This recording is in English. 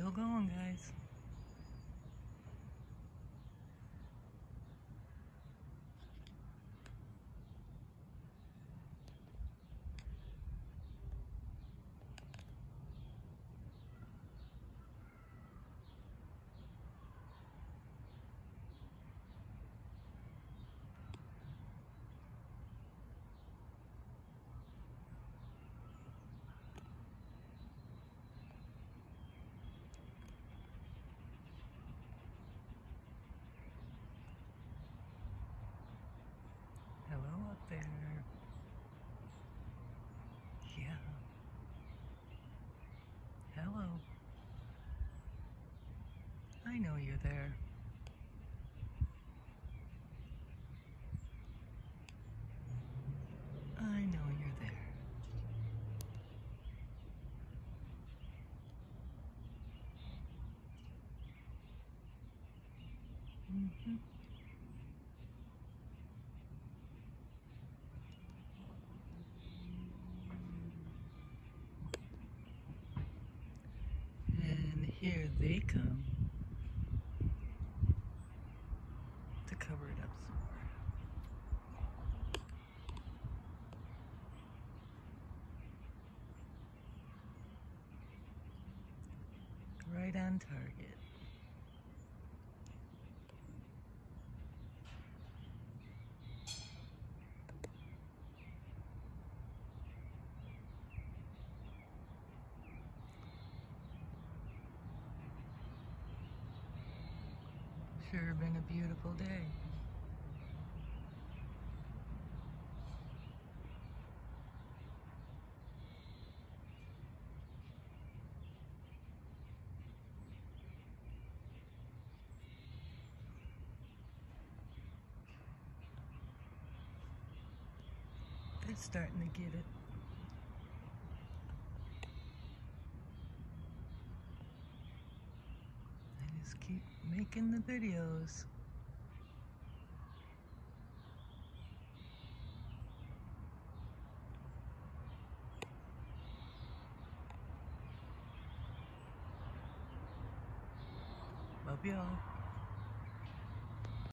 Still going, guys. There. Yeah. Hello. I know you're there. I know you're there. Mm-hmm. Here they come to cover it up some more. Right on target. Sure been a beautiful day. They're starting to get it. I just keep making the videos. Love y'all.